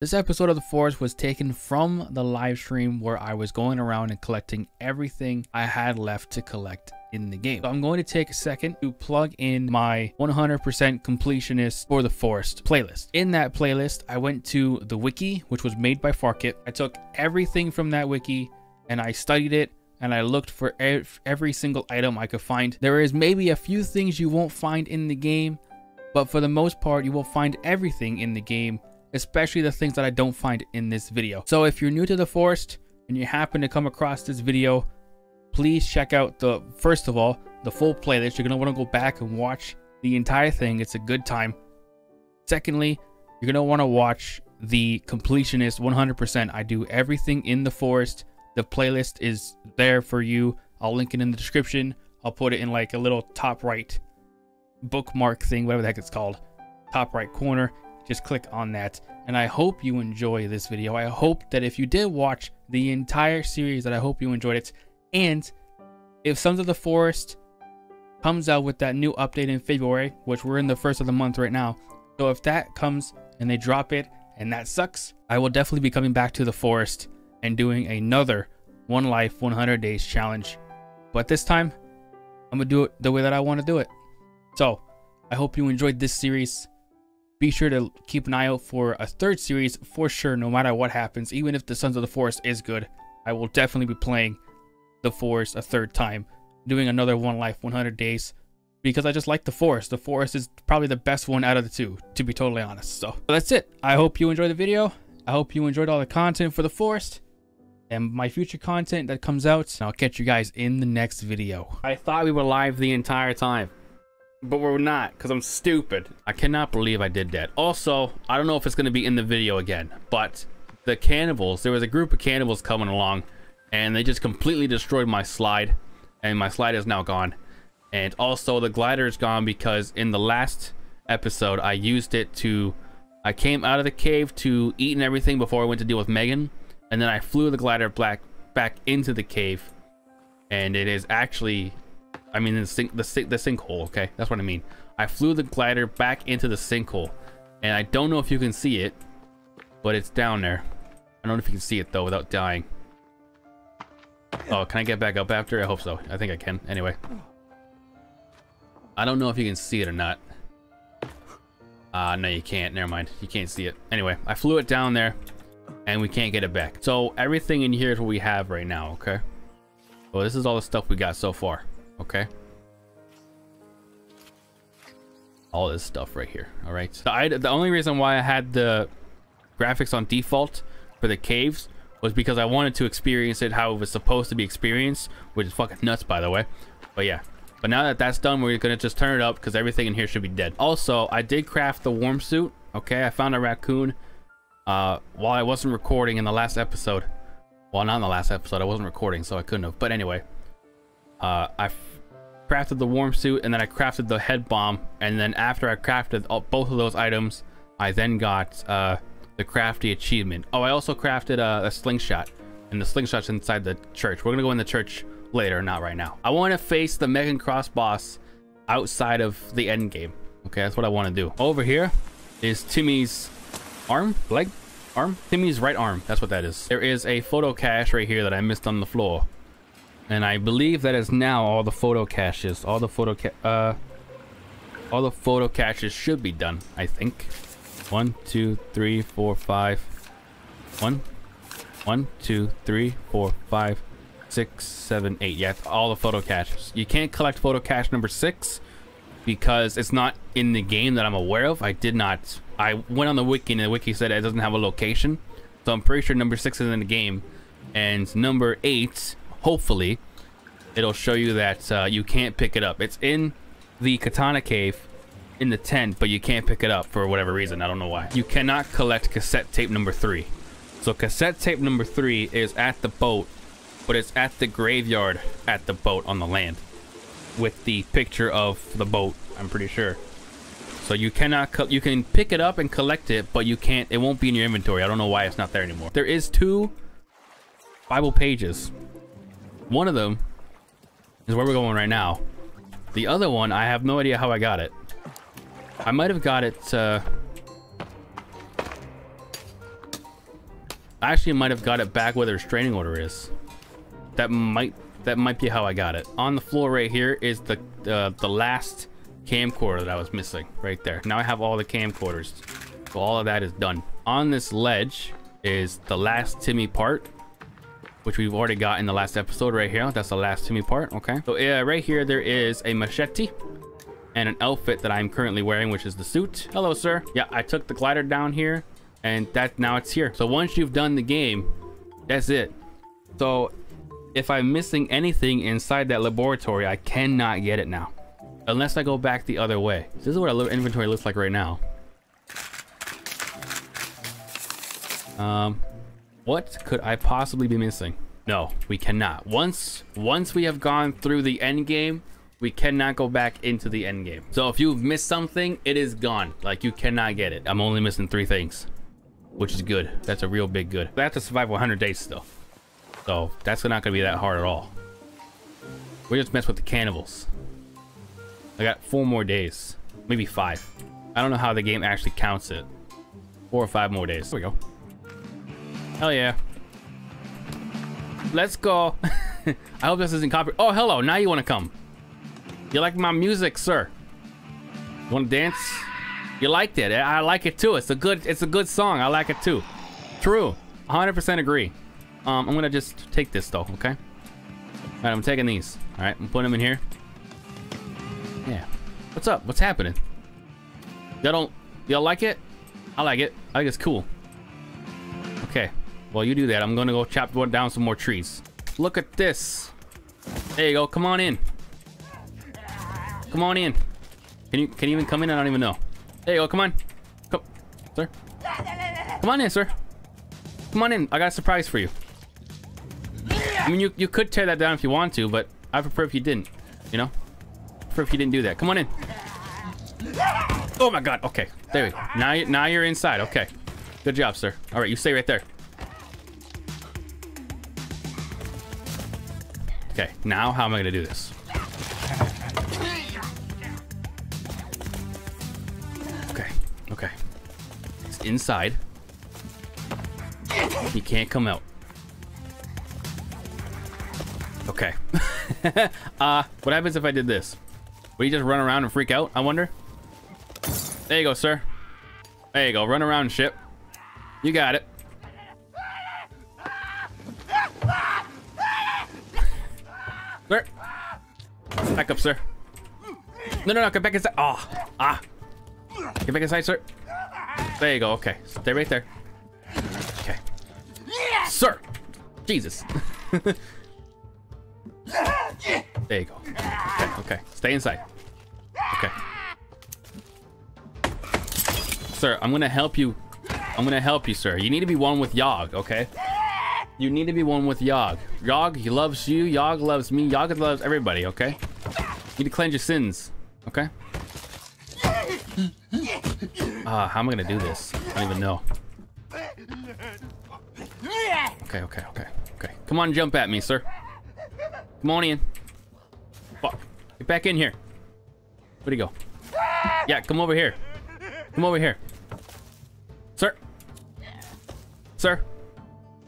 This episode of The Forest was taken from the live stream where I was going around and collecting everything I had left to collect in the game. So I'm going to take a second to plug in my 100% completionist for The Forest playlist. In that playlist, I went to the wiki, which was made by Farket. I took everything from that wiki and I studied it and I looked for every single item I could find. There is maybe a few things you won't find in the game, but for the most part, you will find everything in the game especially the things that I don't find in this video. So if you're new to the forest and you happen to come across this video, please check out the, first of all, the full playlist. You're going to want to go back and watch the entire thing. It's a good time. Secondly, you're going to want to watch the completionist 100%. I do everything in the forest. The playlist is there for you. I'll link it in the description. I'll put it in like a little top right bookmark thing, whatever the heck it's called. Top right corner just click on that. And I hope you enjoy this video. I hope that if you did watch the entire series that I hope you enjoyed it. And if Sons of the Forest comes out with that new update in February, which we're in the first of the month right now. So if that comes and they drop it and that sucks, I will definitely be coming back to the forest and doing another One Life 100 Days challenge. But this time, I'm going to do it the way that I want to do it. So, I hope you enjoyed this series be sure to keep an eye out for a third series for sure, no matter what happens. Even if the Sons of the Forest is good, I will definitely be playing the Forest a third time, doing another One Life 100 Days, because I just like the Forest. The Forest is probably the best one out of the two, to be totally honest. So that's it. I hope you enjoyed the video. I hope you enjoyed all the content for the Forest and my future content that comes out. And I'll catch you guys in the next video. I thought we were live the entire time. But we're not, because I'm stupid. I cannot believe I did that. Also, I don't know if it's going to be in the video again, but the cannibals, there was a group of cannibals coming along, and they just completely destroyed my slide, and my slide is now gone. And also, the glider is gone because in the last episode, I used it to... I came out of the cave to eat and everything before I went to deal with Megan, and then I flew the glider back, back into the cave, and it is actually I mean, the sink, the sink, the sinkhole. Okay, that's what I mean. I flew the glider back into the sinkhole, and I don't know if you can see it, but it's down there. I don't know if you can see it though without dying. Oh, can I get back up after? I hope so. I think I can. Anyway, I don't know if you can see it or not. Ah, uh, no, you can't. Never mind. You can't see it. Anyway, I flew it down there, and we can't get it back. So everything in here is what we have right now. Okay. Well, this is all the stuff we got so far. Okay. All this stuff right here. All right. So I, the only reason why I had the graphics on default for the caves was because I wanted to experience it how it was supposed to be experienced, which is fucking nuts, by the way. But yeah. But now that that's done, we're gonna just turn it up because everything in here should be dead. Also, I did craft the warm suit. Okay, I found a raccoon uh, while I wasn't recording in the last episode. Well, not in the last episode. I wasn't recording, so I couldn't have. But anyway, uh, I crafted the warm suit and then I crafted the head bomb. And then after I crafted all, both of those items, I then got uh, the crafty achievement. Oh, I also crafted a, a slingshot and the slingshot's inside the church. We're gonna go in the church later, not right now. I want to face the Megan Cross boss outside of the end game. Okay, that's what I want to do. Over here is Timmy's arm, leg, arm, Timmy's right arm. That's what that is. There is a photo cache right here that I missed on the floor. And I believe that is now all the photo caches. All the photo ca uh all the photo caches should be done, I think. One, two, three, four, five. One, one, two, three, four, five, six, seven, eight. Yeah, all the photo caches. You can't collect photo cache number six because it's not in the game that I'm aware of. I did not. I went on the wiki and the wiki said it doesn't have a location. So I'm pretty sure number six is in the game. And number eight hopefully, it'll show you that uh, you can't pick it up. It's in the Katana Cave in the tent, but you can't pick it up for whatever reason. I don't know why. You cannot collect cassette tape number three. So cassette tape number three is at the boat, but it's at the graveyard at the boat on the land with the picture of the boat, I'm pretty sure. So you cannot, you can pick it up and collect it, but you can't, it won't be in your inventory. I don't know why it's not there anymore. There is two Bible pages one of them is where we're going right now. The other one, I have no idea how I got it. I might have got it, uh... I actually might have got it back where the restraining order is. That might that might be how I got it. On the floor right here is the uh, the last camcorder that I was missing right there. Now I have all the camcorders. So all of that is done. On this ledge is the last Timmy part, which we've already got in the last episode right here. That's the last Timmy part, okay? So uh, right here, there is a machete and an outfit that I'm currently wearing, which is the suit. Hello, sir. Yeah, I took the glider down here and that now it's here. So once you've done the game, that's it. So if I'm missing anything inside that laboratory, I cannot get it now. Unless I go back the other way. This is what our inventory looks like right now. Um, what could I possibly be missing? No, we cannot. Once, once we have gone through the end game, we cannot go back into the end game. So if you've missed something, it is gone. Like you cannot get it. I'm only missing three things, which is good. That's a real big good. I have to survive 100 days still. So that's not gonna be that hard at all. We just mess with the cannibals. I got four more days, maybe five. I don't know how the game actually counts it. Four or five more days. There we go. Hell yeah. Let's go. I hope this isn't copy. Oh, hello. Now you want to come. You like my music, sir? Want to dance? You liked it. I like it too. It's a good. It's a good song. I like it too. True. 100% agree. Um, I'm gonna just take this though. Okay. All right. I'm taking these. All right. I'm putting them in here. Yeah. What's up? What's happening? Y'all don't. Y'all like it? I like it. I think it's cool. Okay. Well, you do that. I'm gonna go chop down some more trees. Look at this. There you go. Come on in. Come on in. Can you can you even come in? I don't even know. There you go. Come on. Come, sir. Come on in, sir. Come on in. I got a surprise for you. I mean, you you could tear that down if you want to, but I prefer if you didn't. You know, prefer if you didn't do that. Come on in. Oh my God. Okay. There we go. Now you now you're inside. Okay. Good job, sir. All right, you stay right there. Okay. Now how am I gonna do this? Okay. Okay. It's inside. He can't come out. Okay. uh, what happens if I did this? Would he just run around and freak out, I wonder? There you go, sir. There you go. Run around, ship. You got it. Back up, sir. No, no, no. Get back inside. Oh. Ah. Get back inside, sir. There you go. Okay. Stay right there. Okay. Sir! Jesus. there you go. Okay, okay. Stay inside. Okay. Sir, I'm gonna help you. I'm gonna help you, sir. You need to be one with Yogg, okay? You need to be one with Yogg. Yogg, he loves you. Yogg loves me. Yogg loves everybody, okay? You need to cleanse your sins, okay? Uh, how am I gonna do this? I don't even know. Okay, okay, okay, okay. Come on, jump at me, sir. Come on in. Fuck. Get back in here. Where'd he go? Yeah, come over here. Come over here. Sir. Sir.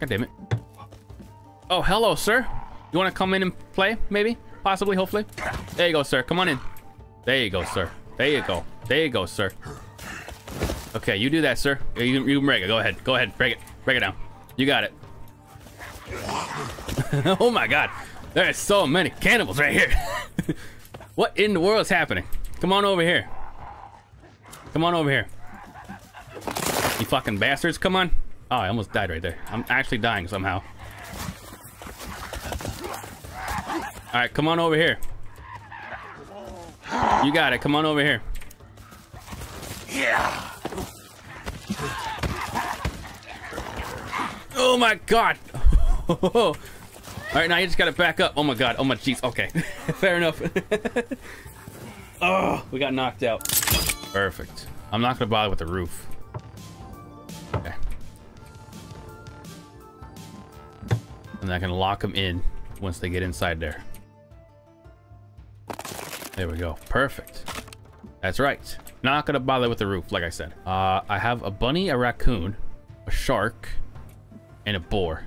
God damn it. Oh, hello, sir. You want to come in and play, maybe? Possibly, hopefully? There you go, sir. Come on in. There you go, sir. There you go. There you go, sir. Okay, you do that, sir. You, you break it. Go ahead. Go ahead. Break it. Break it down. You got it. oh my god. There's so many cannibals right here. what in the world is happening? Come on over here. Come on over here. You fucking bastards. Come on. Oh, I almost died right there. I'm actually dying somehow. Alright, come on over here. You got it. Come on over here. Yeah. Oh my god. All right, now you just gotta back up. Oh my god. Oh my jeez. Okay, fair enough. oh, we got knocked out. Perfect. I'm not gonna bother with the roof. Okay. not gonna lock them in once they get inside there. There we go. Perfect. That's right. Not gonna bother with the roof, like I said. Uh, I have a bunny, a raccoon, a shark, and a boar.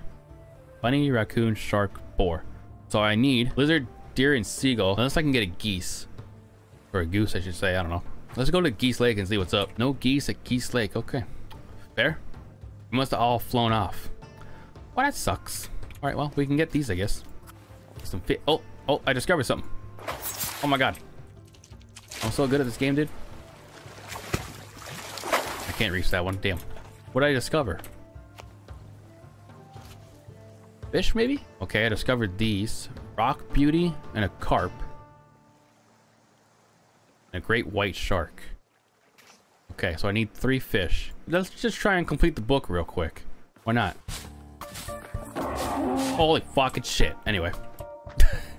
Bunny, raccoon, shark, boar. So I need lizard, deer, and seagull. Unless I can get a geese. Or a goose, I should say. I don't know. Let's go to Geese Lake and see what's up. No geese at Geese Lake. Okay. Fair. We must have all flown off. Well, that sucks. All right, well, we can get these, I guess. Some fit. Oh, oh, I discovered something. Oh my god. I'm so good at this game, dude. I can't reach that one. Damn. What did I discover? Fish, maybe? Okay, I discovered these. Rock beauty and a carp. And a great white shark. Okay, so I need three fish. Let's just try and complete the book real quick. Why not? Holy fucking shit. Anyway.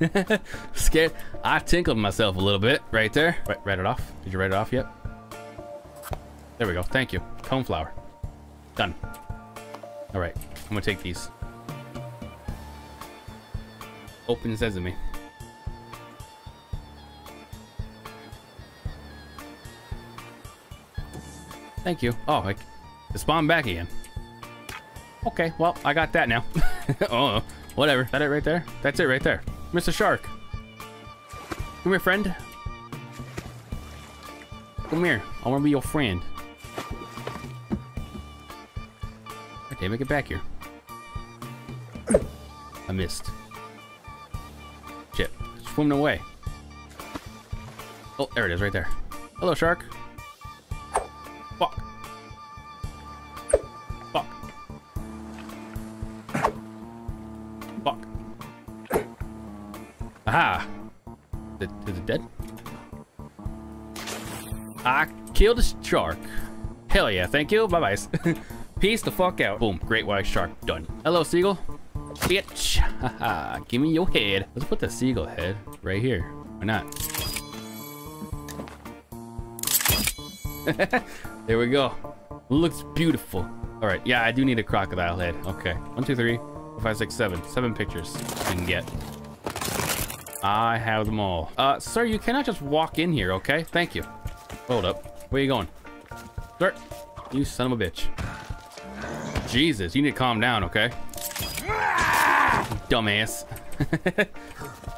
Scared. I tinkled myself a little bit right there. Right, write it off. Did you write it off yet? There we go. Thank you. Cone Coneflower. Done. All right. I'm gonna take these. Open sesame. Thank you. Oh, I spawned back again. Okay, well, I got that now. oh, whatever. That it right there? That's it right there. Mr. Shark. Come here, friend. Come here. I want to be your friend. Okay, make it back here. I missed. Shit. Swimming away. Oh, there it is right there. Hello, shark. I killed a shark. Hell yeah, thank you. Bye bye. Peace the fuck out. Boom, great white shark, done. Hello, seagull. Bitch. Give me your head. Let's put the seagull head right here. Why not? there we go. Looks beautiful. All right, yeah, I do need a crocodile head. Okay, one, two, three, four, five, six, seven. Seven pictures we can get. I have them all. Uh, sir, you cannot just walk in here, okay? Thank you. Hold up. Where you going? Sir, you son of a bitch. Jesus, you need to calm down, okay? Dumbass.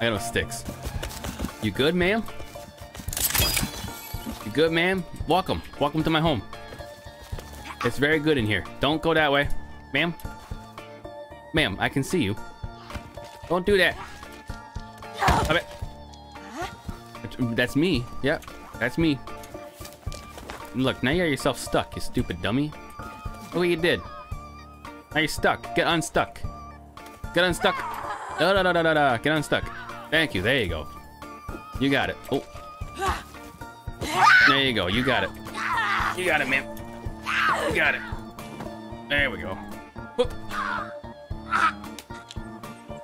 I got no sticks. You good, ma'am? You good, ma'am? Welcome. Welcome to my home. It's very good in here. Don't go that way. Ma'am? Ma'am, I can see you. Don't do that. That's me. Yep, that's me. Look, now you're yourself stuck, you stupid dummy. Look what you did. Now you're stuck. Get unstuck. Get unstuck. Da da da da da da. Get unstuck. Thank you. There you go. You got it. Oh. There you go. You got it. You got it, man. You got it. There we go. Whoop.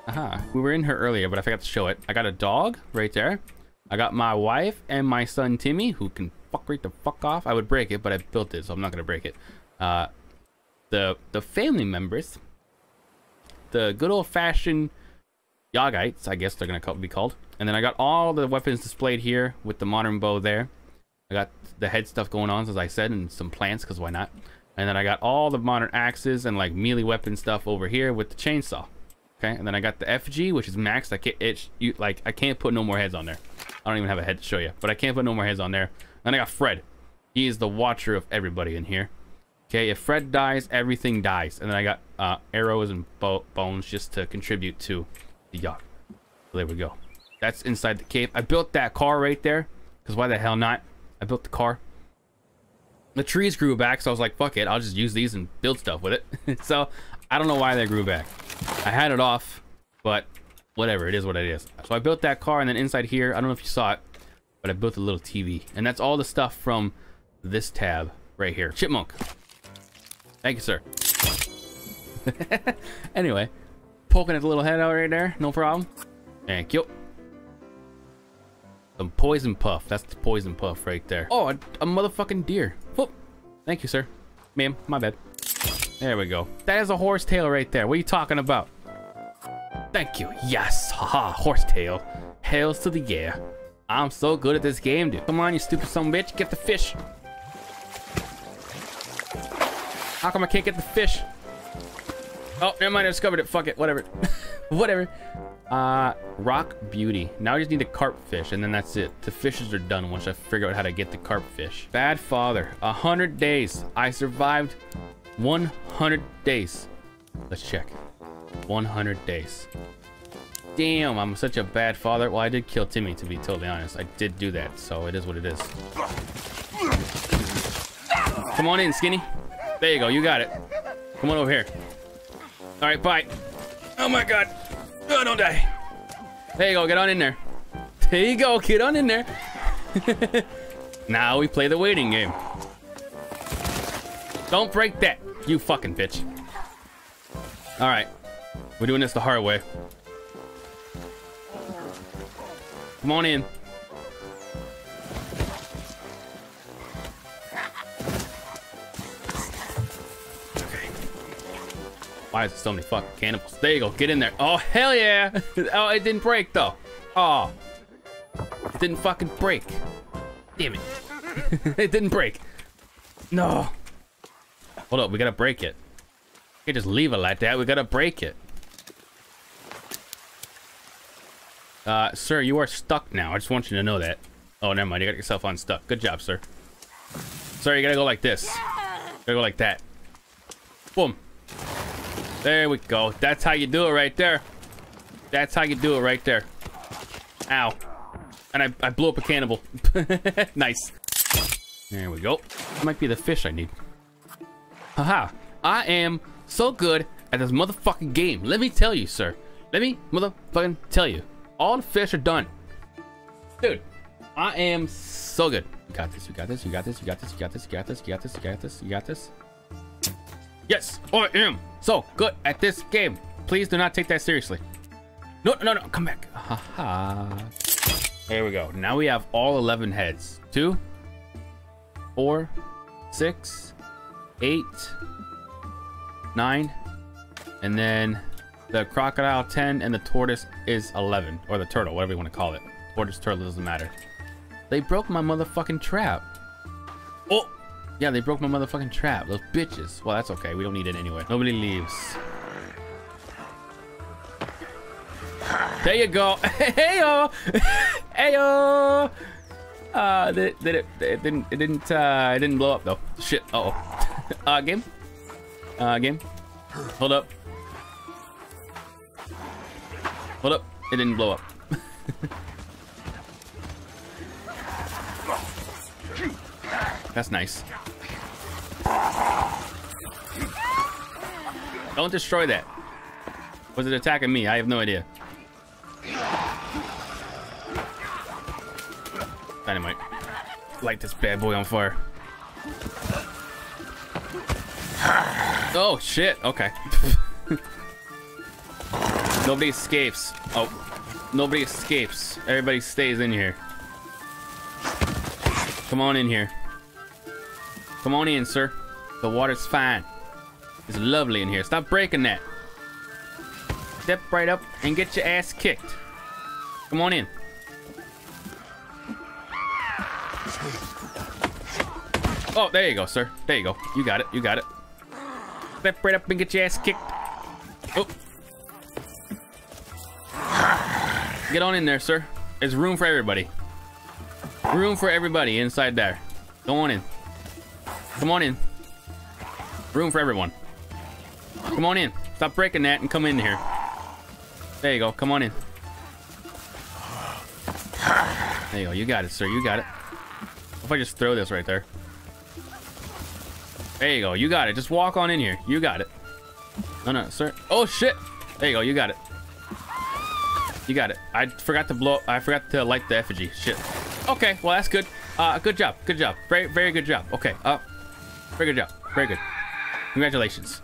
Aha. We were in here earlier, but I forgot to show it. I got a dog right there. I got my wife and my son Timmy, who can fuck right the fuck off. I would break it, but I built it, so I'm not gonna break it. Uh, the the family members, the good old fashioned Yagites, I guess they're gonna be called. And then I got all the weapons displayed here with the modern bow there. I got the head stuff going on, as I said, and some plants, because why not? And then I got all the modern axes and like melee weapon stuff over here with the chainsaw. Okay, and then I got the FG, which is maxed. I can't, you, like, I can't put no more heads on there. I don't even have a head to show you, but I can't put no more heads on there. Then I got Fred. He is the watcher of everybody in here. Okay, if Fred dies, everything dies. And then I got uh, arrows and bo bones just to contribute to the yacht. So there we go. That's inside the cave. I built that car right there, because why the hell not? I built the car. The trees grew back, so I was like, fuck it, I'll just use these and build stuff with it. so I don't know why they grew back. I had it off, but whatever, it is what it is. So I built that car, and then inside here, I don't know if you saw it, but I built a little TV. And that's all the stuff from this tab right here. Chipmunk. Thank you, sir. anyway, poking its little head out right there, no problem. Thank you. Some poison puff. That's the poison puff right there. Oh, a, a motherfucking deer. Whoop. Thank you, sir. Ma'am, my bad. There we go. That is a horsetail right there. What are you talking about? Thank you. Yes. Haha, horsetail. Hails to the yeah. I'm so good at this game, dude. Come on, you stupid son bitch. Get the fish. How come I can't get the fish? Oh, never mind. I discovered it. Fuck it. Whatever. Whatever. Uh, rock beauty. Now I just need the carp fish, and then that's it. The fishes are done once I figure out how to get the carp fish. Bad father. A hundred days. I survived 100 days. Let's check. 100 days. Damn, I'm such a bad father. Well, I did kill Timmy, to be totally honest. I did do that, so it is what it is. Come on in, Skinny. There you go, you got it. Come on over here. All right, bye. Oh my God. Oh, don't die. There you go, get on in there. There you go, get on in there. now we play the waiting game. Don't break that, you fucking bitch. All right, we're doing this the hard way. Come on in. Okay. Why is there so many fucking cannibals? There you go. Get in there. Oh, hell yeah. oh, it didn't break, though. Oh. It didn't fucking break. Damn it. it didn't break. No. Hold up. We gotta break it. We can't just leave it like that. We gotta break it. Uh, sir, you are stuck now. I just want you to know that. Oh, never mind. You got yourself unstuck. Good job, sir. Sir, you gotta go like this. You gotta go like that. Boom. There we go. That's how you do it right there. That's how you do it right there. Ow. And I, I blew up a cannibal. nice. There we go. That might be the fish I need. Haha. I am so good at this motherfucking game. Let me tell you, sir. Let me motherfucking tell you. All the fish are done. Dude, I am so good. You got this, you got this, you got this, you got this, you got this, you got this, you got this, you got this, you got this. Yes, I am so good at this game. Please do not take that seriously. No, no, no, come back. Haha. There we go. Now we have all 11 heads. Two, four, six, eight, nine, and then the crocodile 10 and the tortoise is 11 or the turtle whatever you want to call it. Tortoise turtle doesn't matter. They broke my motherfucking trap. Oh! Yeah they broke my motherfucking trap. Those bitches. Well that's okay. We don't need it anyway. Nobody leaves. There you go. Hey yo hey yo uh did, did it, it didn't it didn't uh it didn't blow up though. Shit uh oh uh game? Uh game? Hold up Hold up. It didn't blow up. That's nice. Don't destroy that. Was it attacking me? I have no idea. Dynamite. Light this bad boy on fire. Oh, shit. Okay. Nobody escapes. Oh, nobody escapes. Everybody stays in here. Come on in here. Come on in, sir. The water's fine. It's lovely in here. Stop breaking that. Step right up and get your ass kicked. Come on in. Oh, there you go, sir. There you go. You got it. You got it. Step right up and get your ass kicked. Oh. Get on in there, sir. There's room for everybody. Room for everybody inside there. Go on in. Come on in. Room for everyone. Come on in. Stop breaking that and come in here. There you go. Come on in. There you go. You got it, sir. You got it. What if I just throw this right there? There you go. You got it. Just walk on in here. You got it. No, no, sir. Oh, shit. There you go. You got it. You got it. I forgot to blow. I forgot to light the effigy. Shit. Okay. Well, that's good. Uh, good job. Good job. Very, very good job. Okay. Uh, very good job. Very good. Congratulations.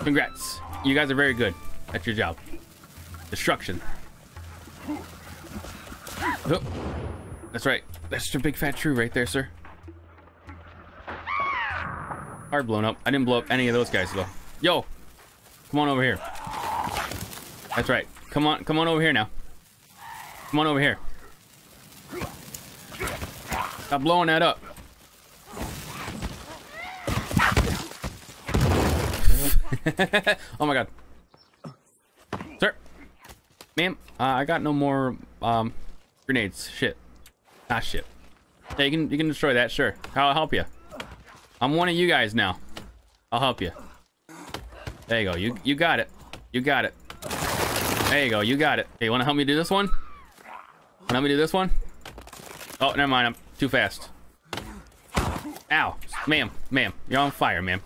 Congrats. You guys are very good at your job. Destruction. Oh, that's right. That's your big fat true right there, sir. Hard blown up. I didn't blow up any of those guys though. Yo, come on over here. That's right. Come on, come on over here now. Come on over here. Stop blowing that up. oh my god. Sir. Ma'am, uh, I got no more um, grenades. Shit. Ah, shit. Yeah, you can, you can destroy that, sure. I'll help you. I'm one of you guys now. I'll help you. There you go. You, you got it. You got it. There you go. You got it. Hey, you want to help me do this one? Want to help me do this one? Oh, never mind. I'm too fast. Ow. Ma'am. Ma'am. You're on fire, ma'am.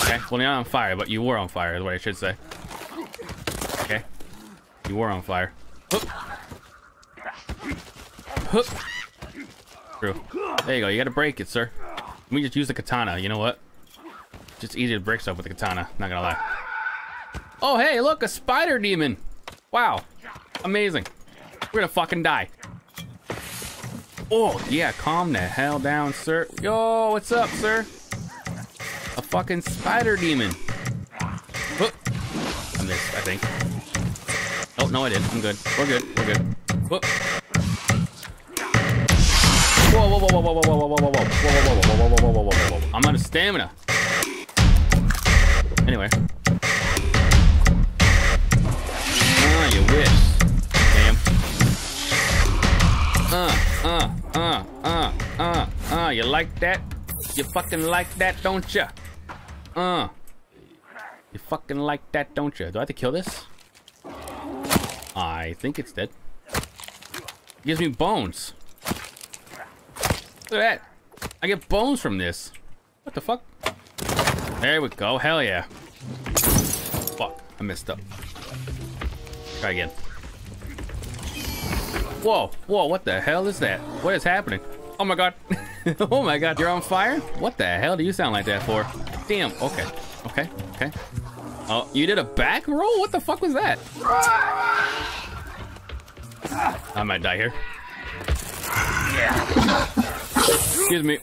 Okay. Well, you're not on fire, but you were on fire is what I should say. Okay. You were on fire. True. There you go. You gotta break it, sir. Let me just use the katana. You know what? Just easier to break stuff with the katana. Not gonna lie. Oh, hey, look, a spider demon. Wow. Amazing. We're gonna fucking die. Oh, yeah, calm the hell down, sir. Yo, what's up, sir? A fucking spider demon. Oh, I missed, I think. Oh, no, I didn't. I'm good. We're good. We're good. Whoa. Whoa, whoa, whoa, whoa, whoa, whoa, whoa, whoa, whoa, whoa, whoa, whoa, whoa, whoa, whoa, whoa, whoa, whoa, whoa. I'm out of stamina. Anyway. Ah, you like that? You fucking like that, don't ya? Uh. You fucking like that, don't you? Do I have to kill this? I think it's dead. Gives me bones. Look at that. I get bones from this. What the fuck? There we go. Hell yeah. Fuck. I messed up. Try again. Whoa. Whoa. What the hell is that? What is happening? Oh my god. oh my god. You're on fire? What the hell do you sound like that for? Damn. Okay. Okay. Okay. Oh, you did a back roll? What the fuck was that? I might die here. Excuse me.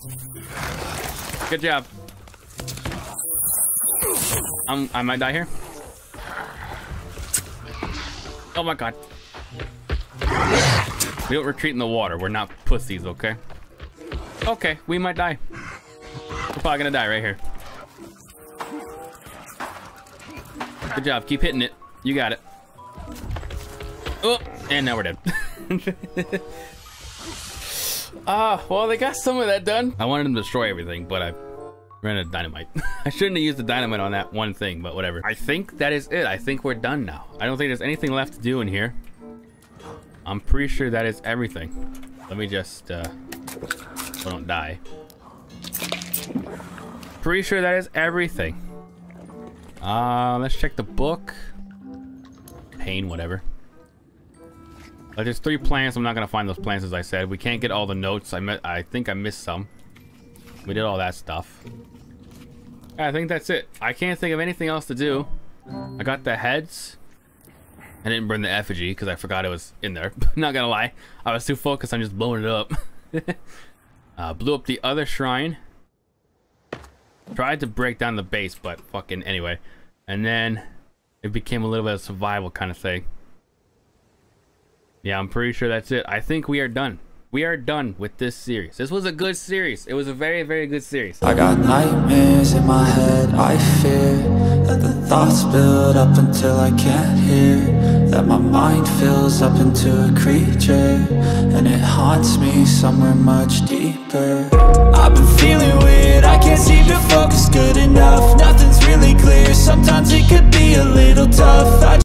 Good job. Um, I might die here. Oh my god. We don't retreat in the water. We're not pussies, okay? Okay, we might die. We're probably gonna die right here. Good job. Keep hitting it. You got it. Oh, and now we're dead. Ah, uh, well, they got some of that done. I wanted them to destroy everything, but I ran out of dynamite. I shouldn't have used the dynamite on that one thing, but whatever. I think that is it. I think we're done now. I don't think there's anything left to do in here. I'm pretty sure that is everything. Let me just, uh, so don't die. Pretty sure that is everything. Uh, let's check the book. Pain, whatever. There's three plants. I'm not gonna find those plants as I said. We can't get all the notes. I met. I think I missed some. We did all that stuff. I think that's it. I can't think of anything else to do. I got the heads. I didn't burn the effigy because I forgot it was in there. not gonna lie. I was too focused on just blowing it up. uh, blew up the other shrine. Tried to break down the base, but fucking anyway. And then it became a little bit of survival kind of thing. Yeah, I'm pretty sure that's it. I think we are done. We are done with this series. This was a good series. It was a very, very good series. I got nightmares in my head, I fear That the thoughts build up until I can't hear. That my mind fills up into a creature And it haunts me somewhere much deeper. I've been feeling weird, I can't seem to focus good enough. Nothing's really clear, sometimes it could be a little tough. I